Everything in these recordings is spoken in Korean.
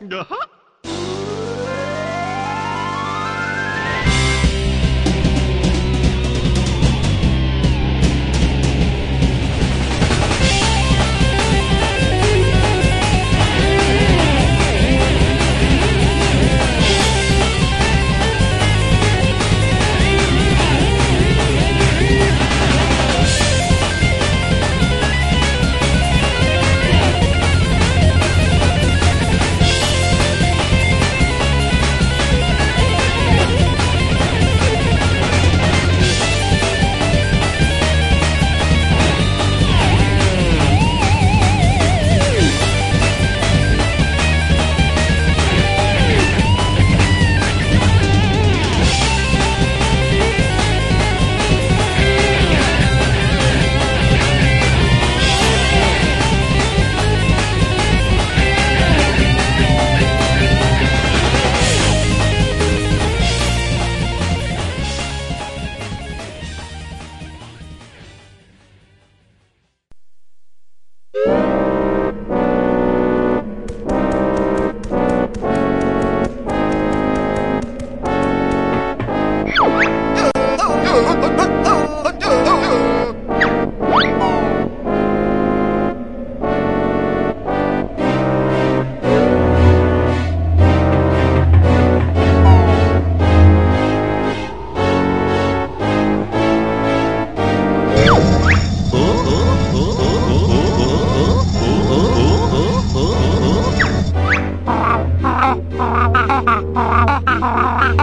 Uh-huh.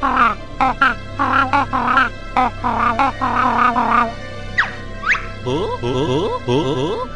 어? 어? 어? 어?